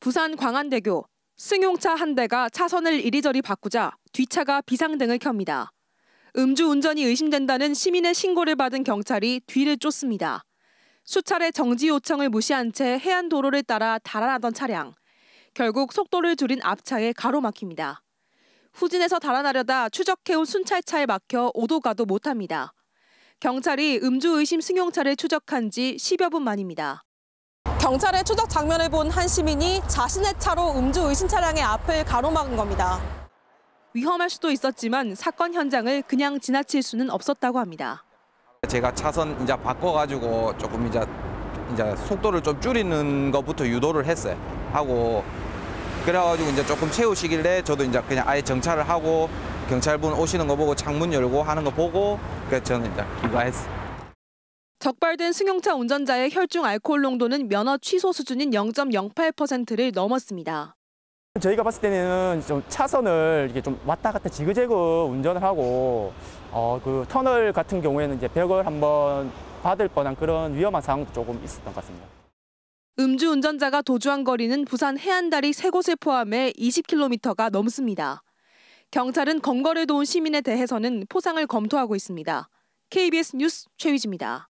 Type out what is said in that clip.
부산 광안대교 승용차 한 대가 차선을 이리저리 바꾸자 뒷차가 비상등을 켭니다. 음주 운전이 의심된다는 시민의 신고를 받은 경찰이 뒤를 쫓습니다. 수차례 정지 요청을 무시한 채 해안 도로를 따라 달아나던 차량. 결국 속도를 줄인 앞차에 가로막힙니다. 후진해서 달아나려다 추적해온 순찰차에 막혀 오도 가도 못합니다. 경찰이 음주 의심 승용차를 추적한 지 10여 분 만입니다. 경찰의 추적 장면을 본 한 시민이 자신의 차로 음주 의심 차량의 앞을 가로막은 겁니다. 위험할 수도 있었지만 사건 현장을 그냥 지나칠 수는 없었다고 합니다. 제가 차선 이제 바꿔가지고 조금 이제 이제 속도를 좀 줄이는 것부터 유도를 했어요. 하고 그래가지고 이제 조금 채우시길래 저도 이제 그냥 아예 정차를 하고 경찰분 오시는 거 보고 창문 열고 하는 거 보고 그래서 저는 이제 귀가했어요. 적발된 승용차 운전자의 혈중 알코올 농도는 면허 취소 수준인 0.08%를 넘었습니다. 저희가 봤을 때는 좀 차선을 이렇게 좀 왔다 갔다 지그재그 운전을 하고 어, 그 터널 같은 경우에는 이제 벽을 한번 받을 뻔한 그런 위험한 상황도 조금 있었던 것 같습니다. 음주 운전자가 도주한 거리는 부산 해안다리 세 곳을 포함해 20km가 넘습니다. 경찰은 검거를 도운 시민에 대해서는 포상을 검토하고 있습니다. KBS 뉴스 최휘지입니다.